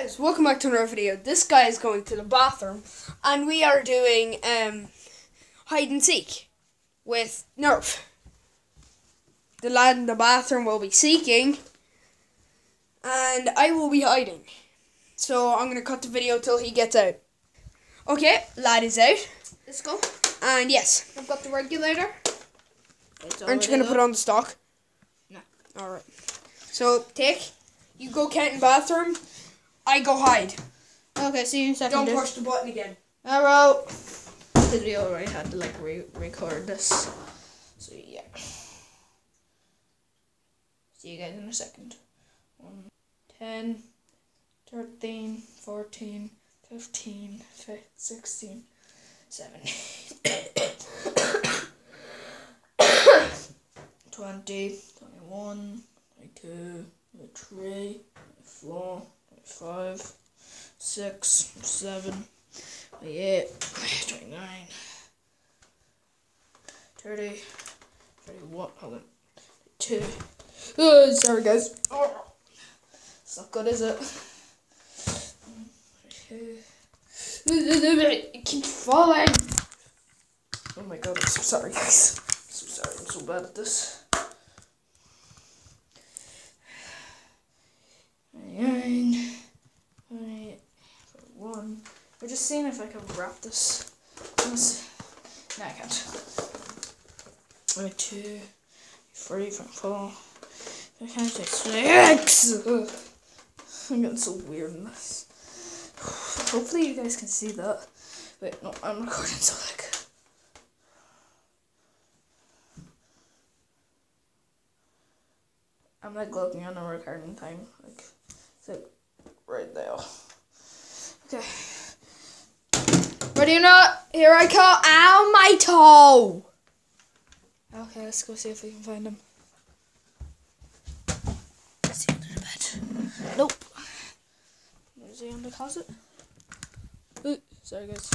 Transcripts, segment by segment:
guys, welcome back to another video. This guy is going to the bathroom and we are doing um, hide and seek with Nerf. The lad in the bathroom will be seeking and I will be hiding. So I'm going to cut the video till he gets out. Okay, lad is out. Let's go. And yes, I've got the regulator. aren't you going to put on the stock? No. Alright. So, take, you go count in bathroom, I go hide. Okay, see you in a second. Don't dude. push the button again. Arrow. Because we already had to like re- record this. So yeah. See you guys in a second. One, 10, 13, 14, 15, 15 16, 17, 20, 21, 22, 23, 24, 25, 6, 7, 28, 29, 30, 31, hold on, 2. Oh, sorry guys. Oh, it's not good, is it? It keeps falling. Oh my god, I'm so sorry guys. I'm so sorry, I'm so bad at this. Nine, nine, one. We're just seeing if I can wrap this. No, I can't. Alright, two, three, four, five, six, six. Ugh. I'm getting so weird in this. Hopefully you guys can see that. Wait, no, I'm recording so like. I'm like looking on the recording time, like, it's like right there. Okay. Ready or not? Here I come. Ow, my toe! Okay, let's go see if we can find him. Is he under the bed? Nope. Is he under the closet? Ooh, sorry, guys.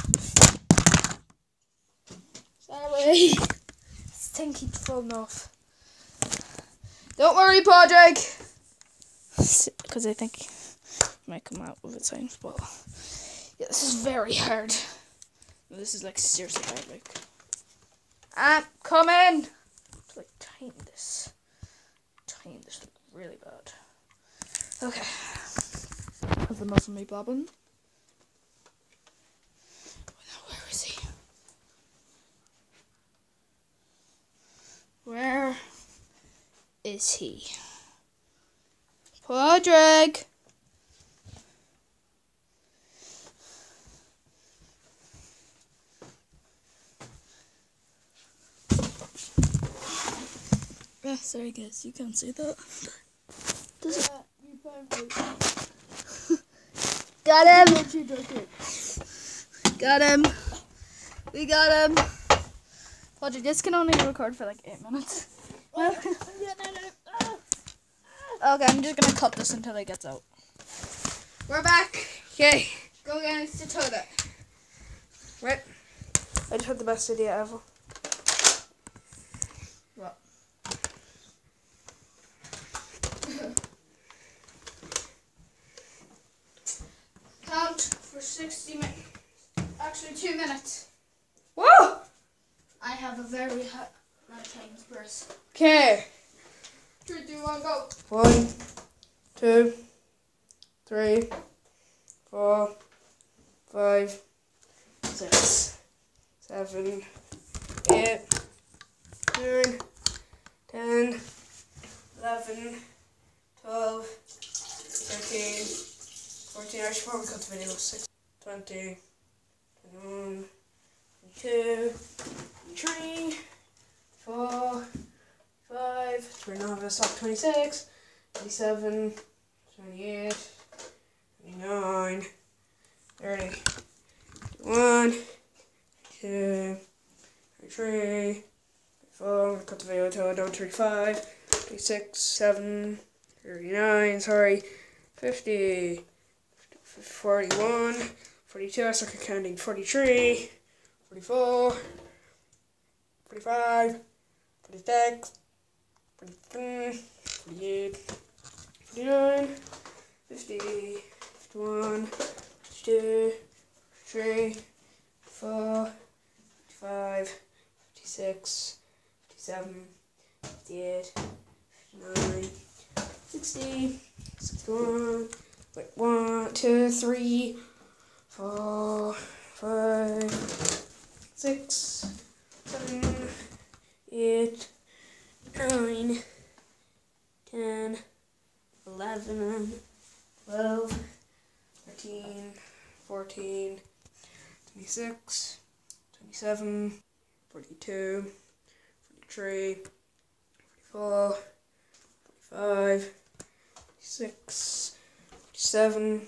Sorry. This thing keeps falling off. Don't worry, Padraig. Because I think it might come out with its own spot. Yeah, this is very hard. This is like seriously bad, Like, I'm coming. To like tighten this, tighten this really bad. Okay. Has the muscle me bobbing? Where is he? Where is he? Padraig. Yeah, sorry guys, you can't see that. Does it? Got him! Got him! We got him! Roger, this can only record for like 8 minutes. Oh, oh, ah. okay, I'm just gonna cut this until he gets out. We're back. Okay. Go against the toilet. Right. I just had the best idea ever. What? Count for 60 minutes. Actually, 2 minutes. Whoa! I have a very hot Chinese purse. Okay. 3, 2, 1, go. One, two, three, four, five, six, seven, eight, nine, ten, eleven, twelve, thirteen, fourteen. I should probably cut the video. Six, twenty, twenty-one, twenty-two, twenty-three, four, five. We're now have a stock 26, 27, 28, 29, 30, 31, 2, 33, 34, cut the video until I don't 35, 36, 7, 39, sorry, 50, 41, 42, I suck counting, 43, 44, 45, 46, 47, 48, 49, 50, 51, 52, 53, 54, 55, 56, 57, 58, 59, 60, 61, wait, 1, 2, 3, four, five, six, seven, eight, nine, ten, eleven, twelve, thirteen, fourteen, twenty-six, twenty-seven, forty-two, forty-three, forty-four, forty-five, forty-six, forty-seven.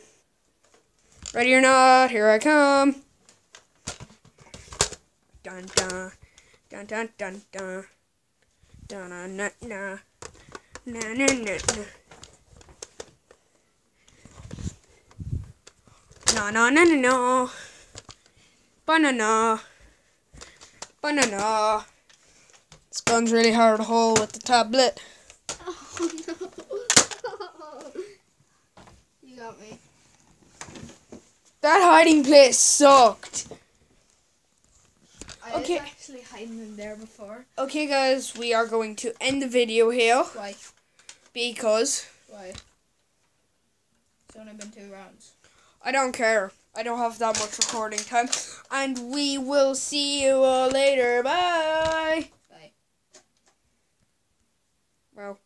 Ready or not, here I come. Dun dun dun dun dun dun dun na na na na na na na na na na na na banana banana. Gun's really hard to hold with the tablet. Oh no. you got me. That hiding place sucked. I Okay. was actually hiding in there before. Okay, guys, we are going to end the video here Why? because Why? It's only been two rounds. I don't care. I don't have that much recording time. And we will see you all later. Bye. Bye. Well.